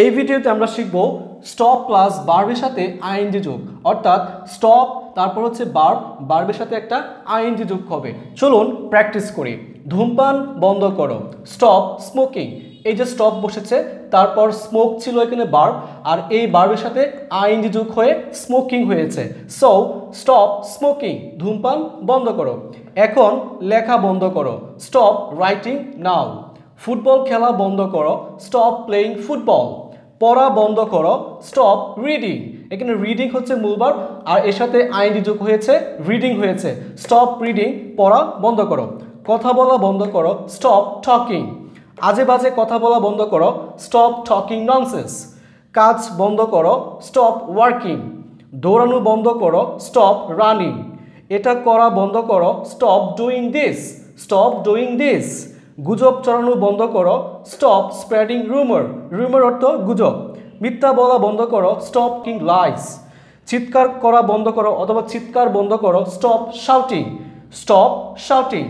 এই ভিডিওতে আমরা শিখব স্টপ প্লাস বার্বের সাথে আইএনজি যোগ। অর্থাৎ স্টপ তারপর হচ্ছে বার্ব বার্বের সাথে একটা আইএনজি যোগ হবে। চলুন প্র্যাকটিস করি। ধূমপান বন্ধ করো। স্টপ স্মোকিং এই যে স্টপ বসেছে, তারপর স্মোক ছিল এখানে বার্ব আর এই বার্বের সাথে আইএনজি যোগ হয়ে স্মোকিং হয়েছে। সো স্টপ স্মোকিং ধূমপান বন্ধ করো। এখন লেখা বন্ধ করো। স্টপ রাইটিং নাও ফুটবল খেলা বন্ধ করো। স্টপ প্লেয়িং ফুটবল পড়া বন্ধ করো স্টপ রিডিং এখানে রিডিং হচ্ছে মূলবার, আর এর সাথে আইনডি যোগ হয়েছে রিডিং হয়েছে। স্টপ রিডিং পড়া বন্ধ করো। কথা বলা বন্ধ করো স্টপ টকিং আজে বাজে কথা বলা বন্ধ করো স্টপ টকিং ননসেন্স কাজ বন্ধ করো স্টপ ওয়ার্কিং দৌড়ানো বন্ধ করো স্টপ রানিং এটা করা বন্ধ করো stop doing this stop doing this গুজব চড়ানো বন্ধ করো স্টপ স্প্রেডিং রুমার রুমার অর্থ গুজব। মিথ্যা বলা বন্ধ করো স্টপ কিং লাইস চিৎকার করা বন্ধ করো অথবা চিৎকার বন্ধ করো স্টপ শাউটিং স্টপ শাউটিং